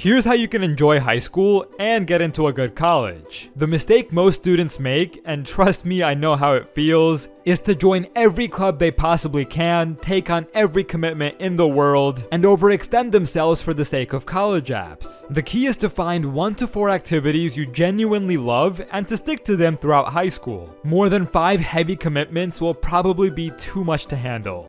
Here's how you can enjoy high school and get into a good college. The mistake most students make, and trust me, I know how it feels, is to join every club they possibly can, take on every commitment in the world, and overextend themselves for the sake of college apps. The key is to find one to four activities you genuinely love and to stick to them throughout high school. More than five heavy commitments will probably be too much to handle.